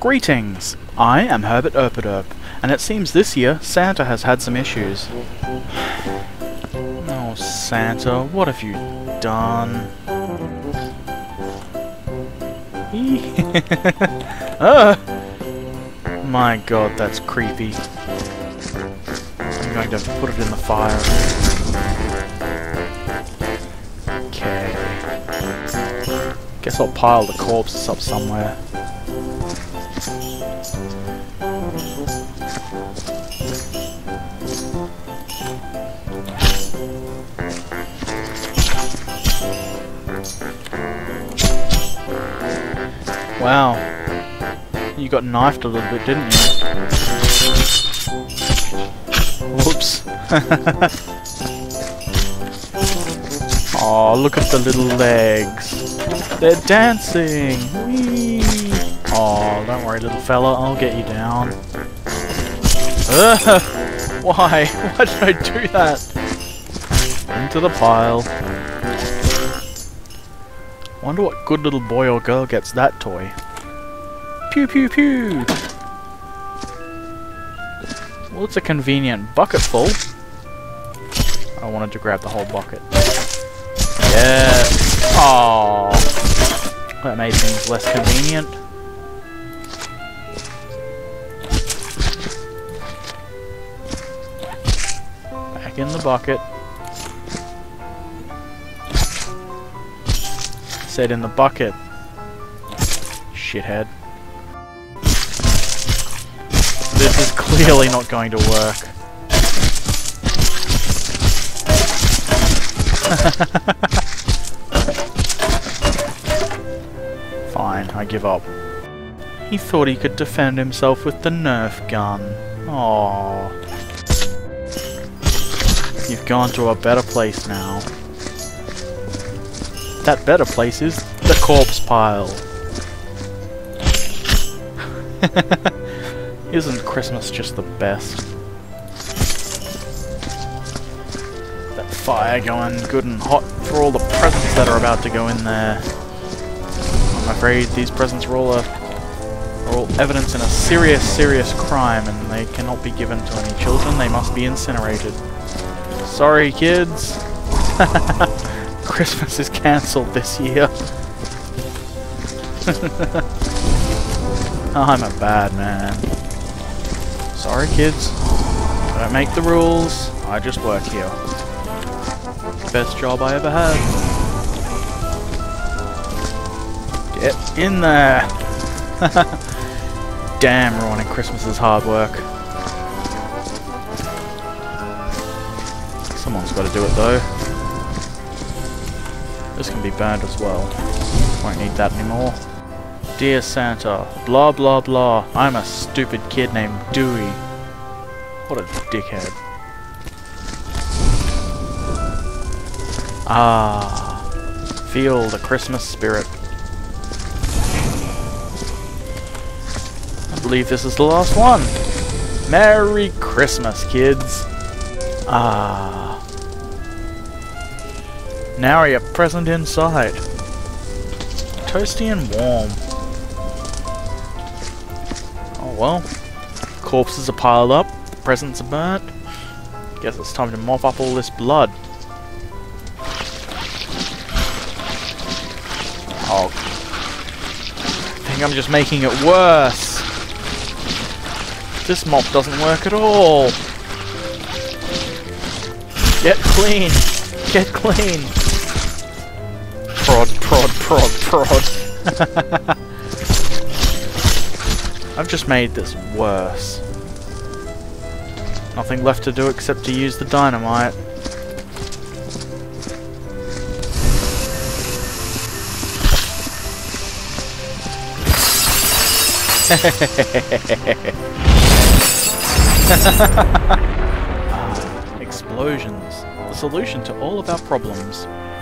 Greetings! I am Herbert Erpaderp, and it seems this year Santa has had some issues. Oh, Santa, what have you done? ah! My god, that's creepy. I'm going to put it in the fire. Okay. Guess I'll pile the corpses up somewhere. Wow. You got knifed a little bit, didn't you? Whoops. oh, look at the little legs. They're dancing! Whee! Oh, don't worry, little fella, I'll get you down. Ugh! Why? Why did I do that? Into the pile. Wonder what good little boy or girl gets that toy. Pew pew pew! Well, it's a convenient bucket full. I wanted to grab the whole bucket. Yes! Oh, That made things less convenient. Back in the bucket. Said in the bucket. Shithead. This is clearly not going to work. Fine, I give up. He thought he could defend himself with the Nerf gun. Aww. You've gone to a better place now. That better place is the corpse pile. Isn't Christmas just the best? That fire going good and hot for all the presents that are about to go in there. I'm afraid these presents are all, a, are all evidence in a serious, serious crime and they cannot be given to any children. They must be incinerated. Sorry, kids. Christmas is cancelled this year. I'm a bad man. Sorry, kids. I don't make the rules. I just work here. Best job I ever had. Get in there! Damn, ruining Christmas is hard work. Someone's got to do it though. This can be burned as well. Won't need that anymore. Dear Santa, blah blah blah, I'm a stupid kid named Dewey. What a dickhead. Ah, feel the Christmas spirit. I believe this is the last one. Merry Christmas, kids. Ah. Now you're present inside. Toasty and warm. Oh well. Corpses are piled up, presents are burnt. Guess it's time to mop up all this blood. Oh. I think I'm just making it worse. This mop doesn't work at all. Get clean. Get clean. Prod, prod, prod, prod. I've just made this worse. Nothing left to do except to use the dynamite. Explosions. The solution to all of our problems.